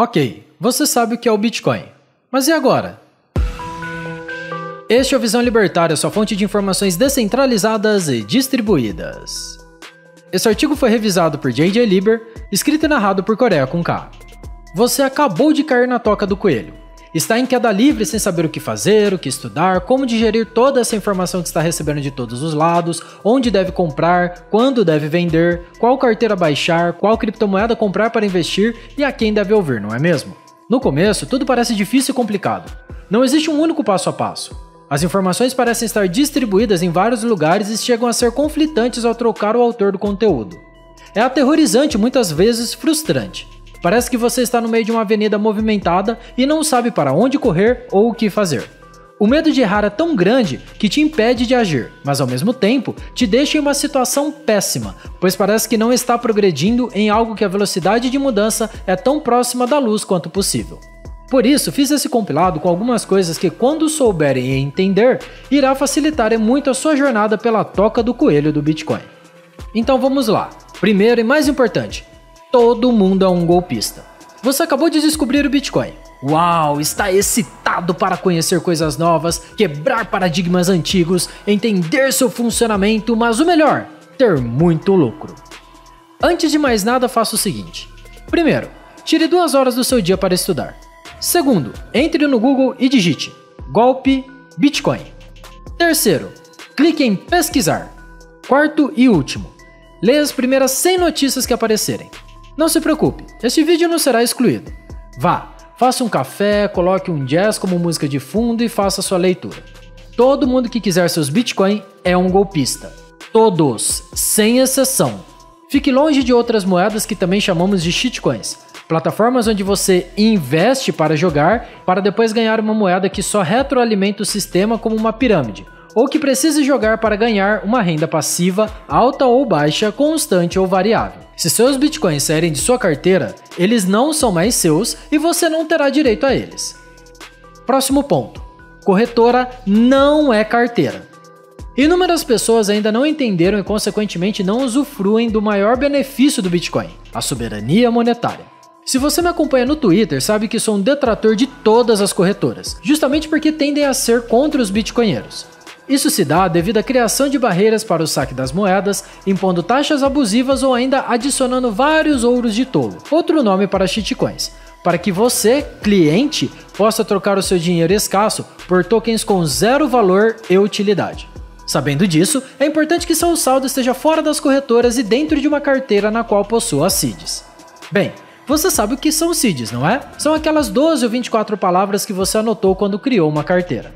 Ok, você sabe o que é o Bitcoin. Mas e agora? Este é o Visão Libertária, sua fonte de informações descentralizadas e distribuídas. Esse artigo foi revisado por J.J. Lieber, escrito e narrado por Coreia com K. Você acabou de cair na toca do coelho. Está em queda livre sem saber o que fazer, o que estudar, como digerir toda essa informação que está recebendo de todos os lados, onde deve comprar, quando deve vender, qual carteira baixar, qual criptomoeda comprar para investir e a quem deve ouvir, não é mesmo? No começo, tudo parece difícil e complicado. Não existe um único passo a passo. As informações parecem estar distribuídas em vários lugares e chegam a ser conflitantes ao trocar o autor do conteúdo. É aterrorizante e muitas vezes frustrante. Parece que você está no meio de uma avenida movimentada e não sabe para onde correr ou o que fazer. O medo de errar é tão grande que te impede de agir, mas ao mesmo tempo te deixa em uma situação péssima, pois parece que não está progredindo em algo que a velocidade de mudança é tão próxima da luz quanto possível. Por isso, fiz esse compilado com algumas coisas que, quando souberem e entender, irá facilitar muito a sua jornada pela toca do coelho do Bitcoin. Então vamos lá. Primeiro e mais importante, Todo mundo é um golpista. Você acabou de descobrir o Bitcoin. Uau, está excitado para conhecer coisas novas, quebrar paradigmas antigos, entender seu funcionamento, mas o melhor, ter muito lucro. Antes de mais nada, faça o seguinte: primeiro, tire duas horas do seu dia para estudar. Segundo, entre no Google e digite golpe Bitcoin. Terceiro, clique em pesquisar. Quarto e último, leia as primeiras 100 notícias que aparecerem. Não se preocupe, este vídeo não será excluído. Vá, faça um café, coloque um jazz como música de fundo e faça sua leitura. Todo mundo que quiser seus Bitcoin é um golpista. Todos, sem exceção. Fique longe de outras moedas que também chamamos de shitcoins. Plataformas onde você investe para jogar, para depois ganhar uma moeda que só retroalimenta o sistema como uma pirâmide, ou que precise jogar para ganhar uma renda passiva alta ou baixa, constante ou variável. Se seus bitcoins saírem de sua carteira, eles não são mais seus e você não terá direito a eles. Próximo ponto: corretora não é carteira. Inúmeras pessoas ainda não entenderam e, consequentemente, não usufruem do maior benefício do Bitcoin, a soberania monetária. Se você me acompanha no Twitter, sabe que sou um detrator de todas as corretoras, justamente porque tendem a ser contra os bitcoinheiros. Isso se dá devido à criação de barreiras para o saque das moedas, impondo taxas abusivas ou ainda adicionando vários ouros de tolo, outro nome para shitcoins, para que você, cliente, possa trocar o seu dinheiro escasso por tokens com zero valor e utilidade. Sabendo disso, é importante que seu saldo esteja fora das corretoras e dentro de uma carteira na qual possua CIDs. Bem, você sabe o que são CIDs, não é? São aquelas 12 ou 24 palavras que você anotou quando criou uma carteira.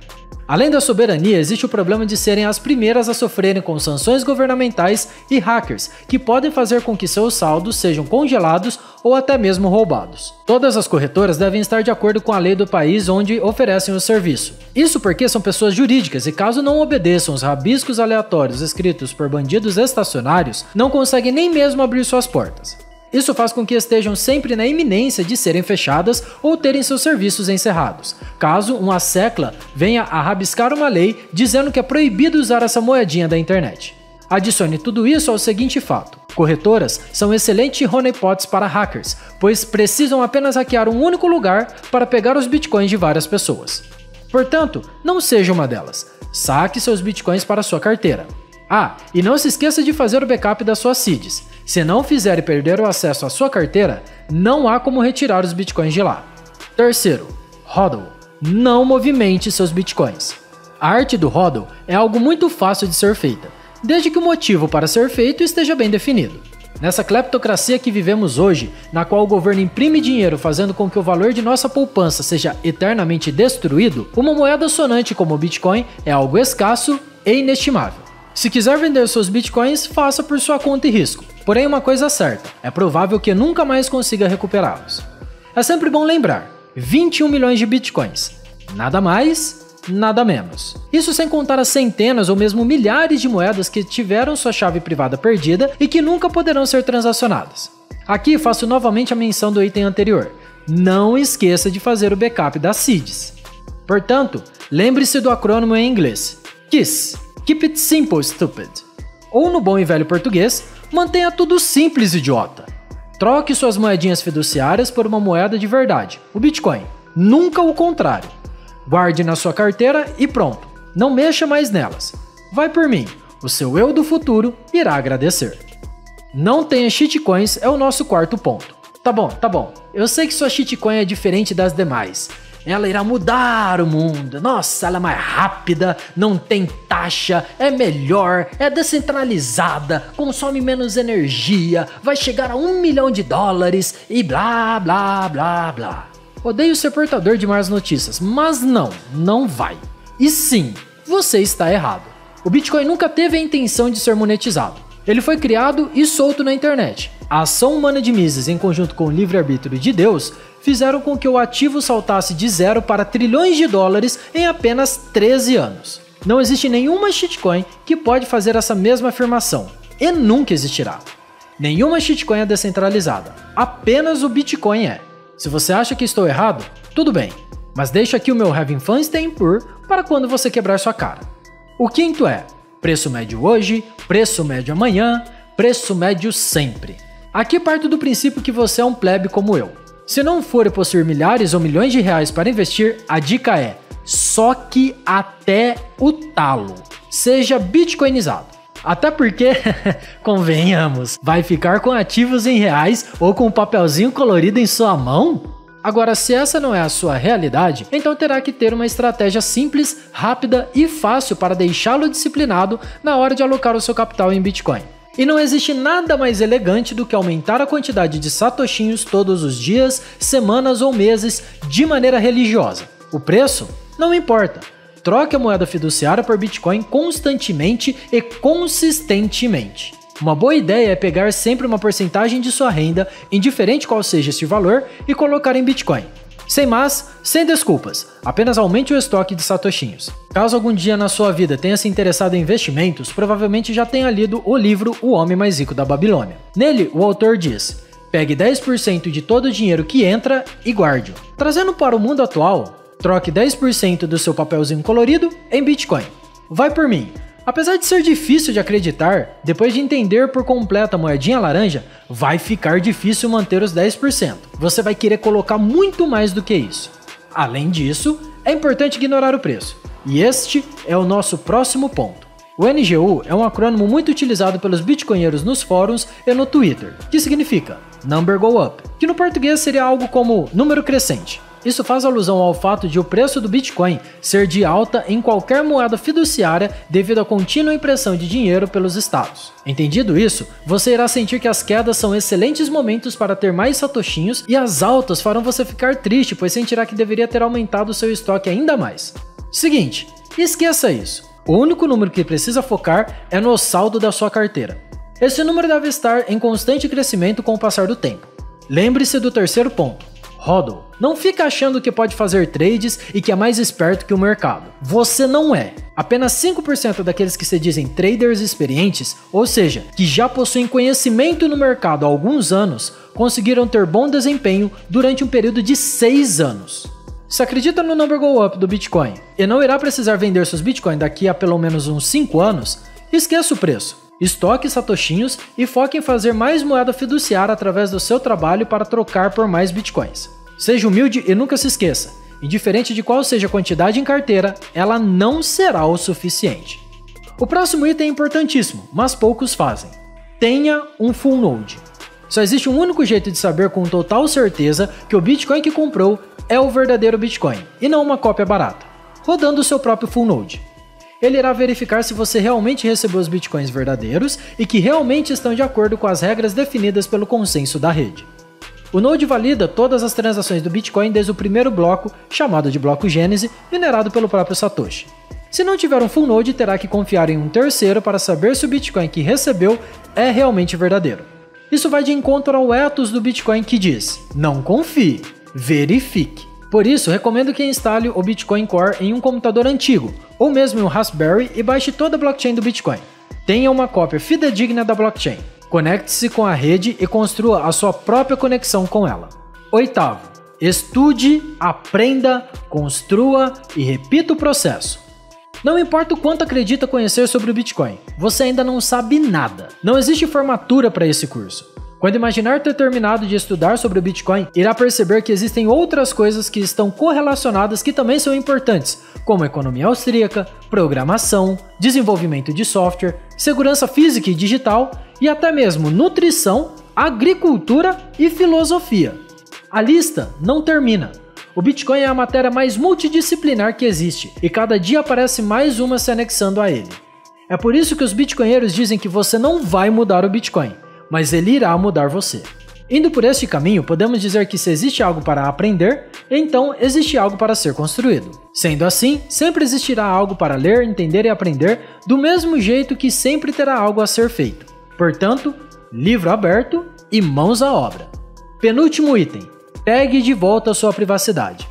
Além da soberania, existe o problema de serem as primeiras a sofrerem com sanções governamentais e hackers, que podem fazer com que seus saldos sejam congelados ou até mesmo roubados. Todas as corretoras devem estar de acordo com a lei do país onde oferecem o serviço. Isso porque são pessoas jurídicas e, caso não obedeçam os rabiscos aleatórios escritos por bandidos estacionários, não conseguem nem mesmo abrir suas portas. Isso faz com que estejam sempre na iminência de serem fechadas ou terem seus serviços encerrados, caso uma secla venha a rabiscar uma lei dizendo que é proibido usar essa moedinha da internet. Adicione tudo isso ao seguinte fato: corretoras são excelentes honeypots para hackers, pois precisam apenas hackear um único lugar para pegar os bitcoins de várias pessoas. Portanto, não seja uma delas. Saque seus bitcoins para sua carteira. Ah, e não se esqueça de fazer o backup das suas seeds. Se não fizer e perder o acesso à sua carteira, não há como retirar os bitcoins de lá. Terceiro, HODL. Não movimente seus bitcoins. A arte do HODL é algo muito fácil de ser feita, desde que o motivo para ser feito esteja bem definido. Nessa cleptocracia que vivemos hoje, na qual o governo imprime dinheiro fazendo com que o valor de nossa poupança seja eternamente destruído, uma moeda sonante como o Bitcoin é algo escasso e inestimável. Se quiser vender seus bitcoins, faça por sua conta e risco. Porém, uma coisa certa: é provável que nunca mais consiga recuperá-los. É sempre bom lembrar: 21 milhões de bitcoins. Nada mais, nada menos. Isso sem contar as centenas ou mesmo milhares de moedas que tiveram sua chave privada perdida e que nunca poderão ser transacionadas. Aqui faço novamente a menção do item anterior. Não esqueça de fazer o backup das seeds. Portanto, lembre-se do acrônimo em inglês: KISS Keep it simple, stupid. Ou no bom e velho português, mantenha tudo simples, idiota. Troque suas moedinhas fiduciárias por uma moeda de verdade, o Bitcoin. Nunca o contrário. Guarde na sua carteira e pronto. Não mexa mais nelas. Vai por mim. O seu eu do futuro irá agradecer. Não tenha shitcoins é o nosso quarto ponto. Tá bom, tá bom. Eu sei que sua shitcoin é diferente das demais. Ela irá mudar o mundo. Nossa, ela é mais rápida, não tem taxa, é melhor, é descentralizada, consome menos energia, vai chegar a um milhão de dólares e blá blá blá blá. Odeio ser portador de más notícias, mas não, não vai. E sim, você está errado. O Bitcoin nunca teve a intenção de ser monetizado. Ele foi criado e solto na internet. A ação humana de Mises, em conjunto com o livre-arbítrio de Deus, fizeram com que o ativo saltasse de zero para trilhões de dólares em apenas 13 anos. Não existe nenhuma shitcoin que pode fazer essa mesma afirmação, e nunca existirá. Nenhuma shitcoin é descentralizada, apenas o Bitcoin é. Se você acha que estou errado, tudo bem, mas deixo aqui o meu Having Fun Staying Poor para quando você quebrar sua cara. O quinto é preço médio hoje, preço médio amanhã, preço médio sempre. Aqui parto do princípio que você é um plebe como eu. Se não for possuir milhares ou milhões de reais para investir, a dica é só que até o talo. Seja bitcoinizado. Até porque, convenhamos, vai ficar com ativos em reais ou com um papelzinho colorido em sua mão? Agora, se essa não é a sua realidade, então terá que ter uma estratégia simples, rápida e fácil para deixá-lo disciplinado na hora de alocar o seu capital em Bitcoin. E não existe nada mais elegante do que aumentar a quantidade de satoshinhos todos os dias, semanas ou meses de maneira religiosa. O preço? Não importa. Troque a moeda fiduciária por Bitcoin constantemente e consistentemente. Uma boa ideia é pegar sempre uma porcentagem de sua renda, indiferente qual seja esse valor, e colocar em Bitcoin. Sem mais, sem desculpas, apenas aumente o estoque de satoshinhos. Caso algum dia na sua vida tenha se interessado em investimentos, provavelmente já tenha lido o livro O Homem Mais Rico da Babilônia. Nele, o autor diz: pegue 10% de todo o dinheiro que entra e guarde-o. Trazendo para o mundo atual, troque 10% do seu papelzinho colorido em Bitcoin. Vai por mim, Apesar de ser difícil de acreditar, depois de entender por completo a moedinha laranja, vai ficar difícil manter os 10%. Você vai querer colocar muito mais do que isso. Além disso, é importante ignorar o preço. E este é o nosso próximo ponto. O NGU é um acrônimo muito utilizado pelos bitcoinheiros nos fóruns e no Twitter, que significa Number Go Up, que no português seria algo como número crescente. Isso faz alusão ao fato de o preço do Bitcoin ser de alta em qualquer moeda fiduciária devido à contínua impressão de dinheiro pelos estados. Entendido isso, você irá sentir que as quedas são excelentes momentos para ter mais satoshinhos e as altas farão você ficar triste, pois sentirá que deveria ter aumentado seu estoque ainda mais. Seguinte, esqueça isso. O único número que precisa focar é no saldo da sua carteira. Esse número deve estar em constante crescimento com o passar do tempo. Lembre-se do terceiro ponto hodl. Não fica achando que pode fazer trades e que é mais esperto que o mercado. Você não é. Apenas 5% daqueles que se dizem traders experientes, ou seja, que já possuem conhecimento no mercado há alguns anos, conseguiram ter bom desempenho durante um período de 6 anos. Se acredita no number go up do Bitcoin e não irá precisar vender seus Bitcoin daqui a pelo menos uns 5 anos, esqueça o preço. Estoque satoshinhos e foque em fazer mais moeda fiduciária através do seu trabalho para trocar por mais bitcoins. Seja humilde e nunca se esqueça: indiferente de qual seja a quantidade em carteira, ela não será o suficiente. O próximo item é importantíssimo, mas poucos fazem. Tenha um full node. Só existe um único jeito de saber com total certeza que o Bitcoin que comprou é o verdadeiro Bitcoin e não uma cópia barata, rodando o seu próprio full node ele irá verificar se você realmente recebeu os bitcoins verdadeiros e que realmente estão de acordo com as regras definidas pelo consenso da rede. O Node valida todas as transações do Bitcoin desde o primeiro bloco, chamado de bloco Gênese, minerado pelo próprio Satoshi. Se não tiver um full node, terá que confiar em um terceiro para saber se o Bitcoin que recebeu é realmente verdadeiro. Isso vai de encontro ao ethos do Bitcoin que diz: não confie, verifique. Por isso, recomendo que instale o Bitcoin Core em um computador antigo, ou mesmo em um Raspberry e baixe toda a blockchain do Bitcoin. Tenha uma cópia fidedigna da blockchain. Conecte-se com a rede e construa a sua própria conexão com ela. Oitavo, estude, aprenda, construa e repita o processo. Não importa o quanto acredita conhecer sobre o Bitcoin, você ainda não sabe nada. Não existe formatura para esse curso. Quando imaginar ter terminado de estudar sobre o Bitcoin, irá perceber que existem outras coisas que estão correlacionadas que também são importantes, como economia austríaca, programação, desenvolvimento de software, segurança física e digital e até mesmo nutrição, agricultura e filosofia. A lista não termina. O Bitcoin é a matéria mais multidisciplinar que existe e cada dia aparece mais uma se anexando a ele. É por isso que os bitcoinheiros dizem que você não vai mudar o Bitcoin mas ele irá mudar você. Indo por este caminho, podemos dizer que se existe algo para aprender, então existe algo para ser construído. Sendo assim, sempre existirá algo para ler, entender e aprender, do mesmo jeito que sempre terá algo a ser feito. Portanto, livro aberto e mãos à obra. Penúltimo item: pegue de volta sua privacidade.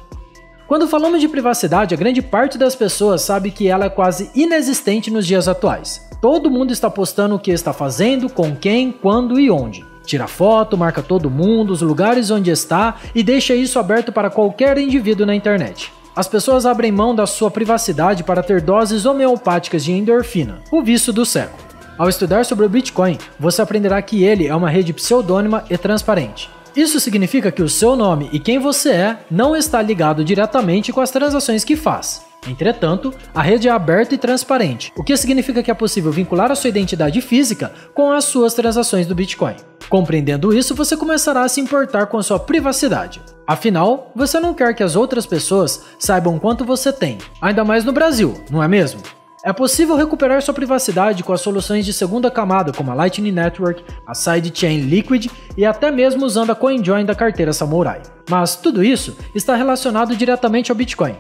Quando falamos de privacidade, a grande parte das pessoas sabe que ela é quase inexistente nos dias atuais. Todo mundo está postando o que está fazendo, com quem, quando e onde. Tira foto, marca todo mundo, os lugares onde está e deixa isso aberto para qualquer indivíduo na internet. As pessoas abrem mão da sua privacidade para ter doses homeopáticas de endorfina, o vício do século. Ao estudar sobre o Bitcoin, você aprenderá que ele é uma rede pseudônima e transparente. Isso significa que o seu nome e quem você é não está ligado diretamente com as transações que faz. Entretanto, a rede é aberta e transparente, o que significa que é possível vincular a sua identidade física com as suas transações do Bitcoin. Compreendendo isso, você começará a se importar com a sua privacidade. Afinal, você não quer que as outras pessoas saibam quanto você tem, ainda mais no Brasil, não é mesmo? É possível recuperar sua privacidade com as soluções de segunda camada, como a Lightning Network, a sidechain Liquid e até mesmo usando a CoinJoin da carteira Samurai. Mas tudo isso está relacionado diretamente ao Bitcoin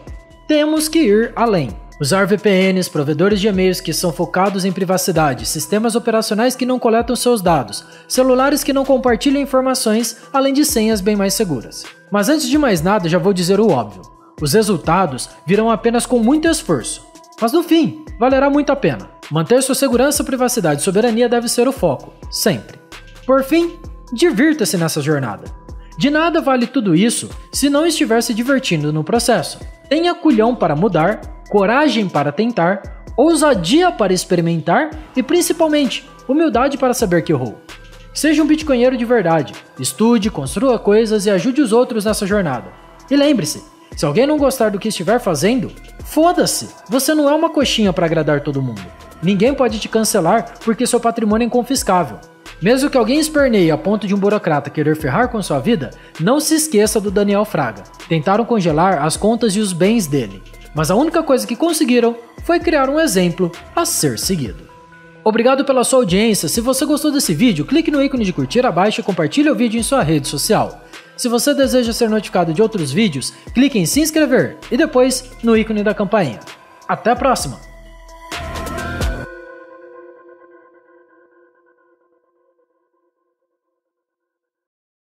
temos que ir além. Usar VPNs, provedores de e-mails que são focados em privacidade, sistemas operacionais que não coletam seus dados, celulares que não compartilham informações, além de senhas bem mais seguras. Mas antes de mais nada, já vou dizer o óbvio: os resultados virão apenas com muito esforço. Mas no fim, valerá muito a pena. Manter sua segurança, privacidade e soberania deve ser o foco, sempre. Por fim, divirta-se nessa jornada. De nada vale tudo isso se não estiver se divertindo no processo. Tenha culhão para mudar, coragem para tentar, ousadia para experimentar e principalmente humildade para saber que errou. Seja um bitcoinheiro de verdade, estude, construa coisas e ajude os outros nessa jornada. E lembre-se, se alguém não gostar do que estiver fazendo, foda-se! Você não é uma coxinha para agradar todo mundo. Ninguém pode te cancelar porque seu patrimônio é inconfiscável. Mesmo que alguém esperneie a ponto de um burocrata querer ferrar com sua vida, não se esqueça do Daniel Fraga. Tentaram congelar as contas e os bens dele, mas a única coisa que conseguiram foi criar um exemplo a ser seguido. Obrigado pela sua audiência. Se você gostou desse vídeo, clique no ícone de curtir abaixo e compartilhe o vídeo em sua rede social. Se você deseja ser notificado de outros vídeos, clique em se inscrever e depois no ícone da campainha. Até a próxima!